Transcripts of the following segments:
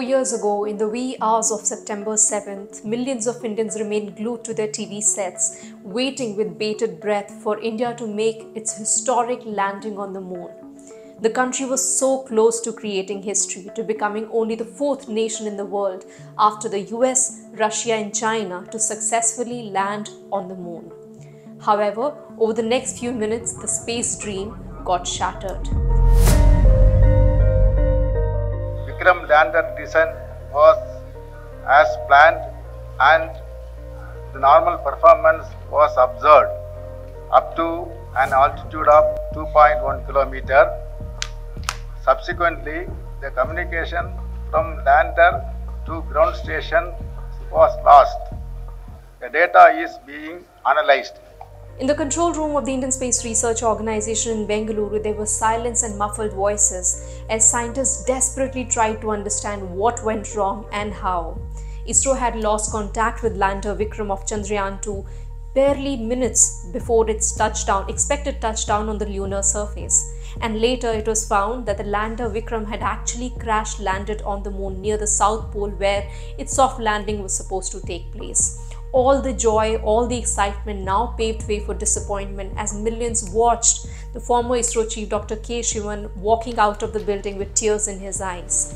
years ago, in the wee hours of September 7th, millions of Indians remained glued to their TV sets, waiting with bated breath for India to make its historic landing on the moon. The country was so close to creating history, to becoming only the fourth nation in the world after the US, Russia, and China to successfully land on the moon. However, over the next few minutes, the space dream got shattered. Vikram lander descent was as planned and the normal performance was observed up to an altitude of 2.1 kilometer. Subsequently, the communication from lander to ground station was lost. The data is being analyzed. In the control room of the Indian Space Research Organization in Bengaluru, there was silence and muffled voices as scientists desperately tried to understand what went wrong and how. ISRO had lost contact with lander Vikram of Chandrayaan 2 barely minutes before its touchdown, expected touchdown on the lunar surface. And later it was found that the lander Vikram had actually crash landed on the moon near the South Pole where its soft landing was supposed to take place all the joy, all the excitement now paved way for disappointment as millions watched the former ISRO chief Dr. K. Sivan walking out of the building with tears in his eyes.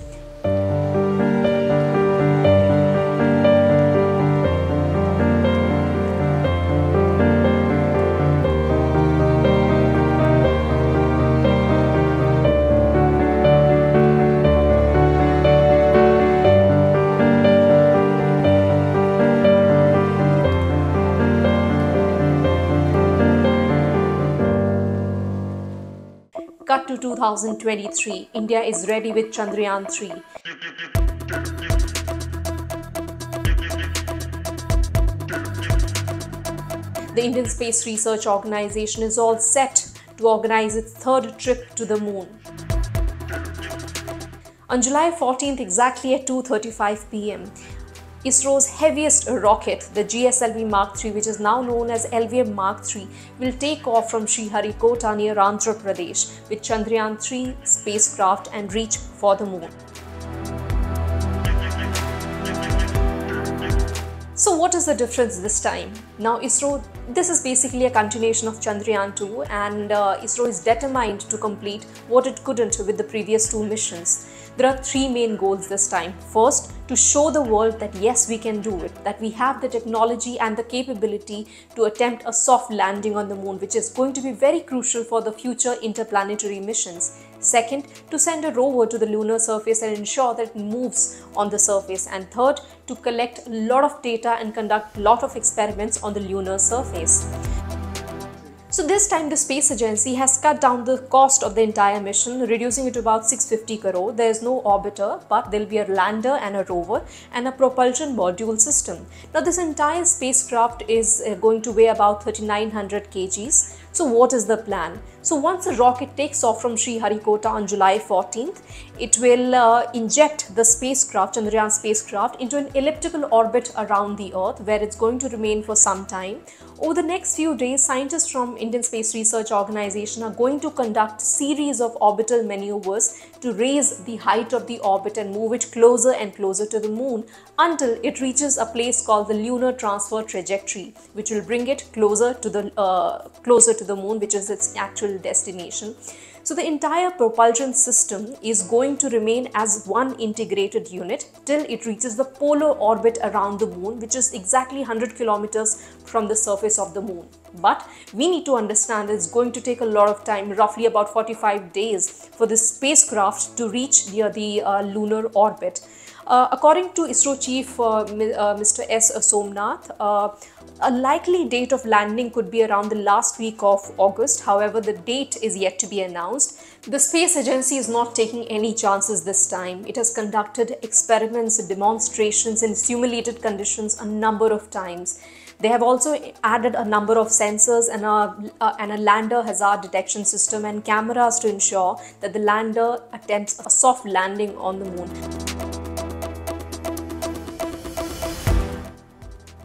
2023. India is ready with Chandrayaan 3. The Indian Space Research Organization is all set to organize its third trip to the moon. On July 14th, exactly at 2:35 p.m., ISRO's heaviest rocket, the GSLV Mark III, which is now known as LVM Mark III, will take off from Sriharikota near Andhra Pradesh with Chandrayaan 3 spacecraft and reach for the moon. So, what is the difference this time? Now, ISRO, this is basically a continuation of Chandrayaan 2, and uh, ISRO is determined to complete what it couldn't with the previous two missions. There are three main goals this time. First, to show the world that yes, we can do it, that we have the technology and the capability to attempt a soft landing on the moon, which is going to be very crucial for the future interplanetary missions. Second, to send a rover to the lunar surface and ensure that it moves on the surface. And third, to collect a lot of data and conduct a lot of experiments on the lunar surface. So this time the space agency has cut down the cost of the entire mission, reducing it to about 650 crore. There is no orbiter, but there will be a lander and a rover and a propulsion module system. Now this entire spacecraft is uh, going to weigh about 3900 kgs. So what is the plan? So once the rocket takes off from Sriharikota on July 14th, it will uh, inject the spacecraft, Chandrayaan spacecraft, into an elliptical orbit around the Earth where it's going to remain for some time. Over the next few days, scientists from Indian Space Research Organization are going to conduct series of orbital maneuvers to raise the height of the orbit and move it closer and closer to the moon until it reaches a place called the lunar transfer trajectory, which will bring it closer to the uh, closer to the moon, which is its actual destination. So the entire propulsion system is going to remain as one integrated unit till it reaches the polar orbit around the moon, which is exactly 100 kilometers from the surface of the moon. But we need to understand it's going to take a lot of time, roughly about 45 days, for this spacecraft to reach near the uh, lunar orbit. Uh, according to ISRO chief uh, Mr. S. Somnath, uh, a likely date of landing could be around the last week of August. However, the date is yet to be announced. The space agency is not taking any chances this time. It has conducted experiments, demonstrations in simulated conditions a number of times. They have also added a number of sensors and a, uh, and a lander hazard detection system and cameras to ensure that the lander attempts a soft landing on the moon.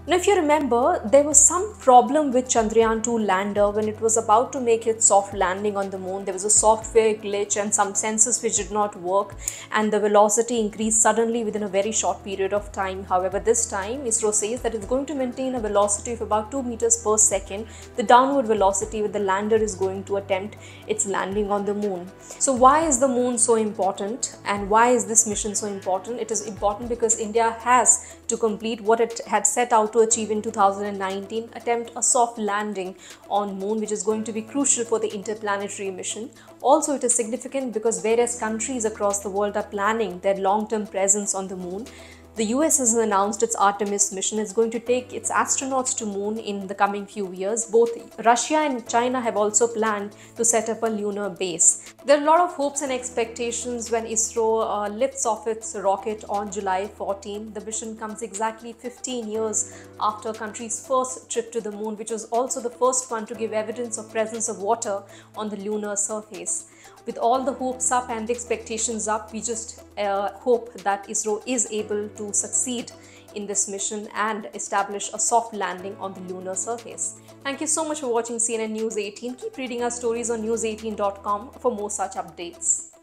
Now, if you remember, there was some problem with Chandrayaan 2 lander when it was about to make its soft landing on the moon. There was a software glitch and some sensors which did not work, and the velocity increased suddenly within a very short period of time. However, this time ISRO says that it's going to maintain a velocity of about 2 meters per second, the downward velocity with the lander is going to attempt its landing on the moon. So, why is the moon so important and why is this mission so important? It is important because India has to complete what it had set out to achieve in 2019 attempt a soft landing on moon which is going to be crucial for the interplanetary mission. Also it is significant because various countries across the world are planning their long term presence on the moon the US has announced its Artemis mission is going to take its astronauts to moon in the coming few years. Both Russia and China have also planned to set up a lunar base. There are a lot of hopes and expectations when ISRO uh, lifts off its rocket on July 14. The mission comes exactly 15 years after a country's first trip to the moon, which was also the first one to give evidence of presence of water on the lunar surface with all the hopes up and the expectations up, we just uh, hope that ISRO is able to succeed in this mission and establish a soft landing on the lunar surface. Thank you so much for watching CNN News 18. Keep reading our stories on news18.com for more such updates.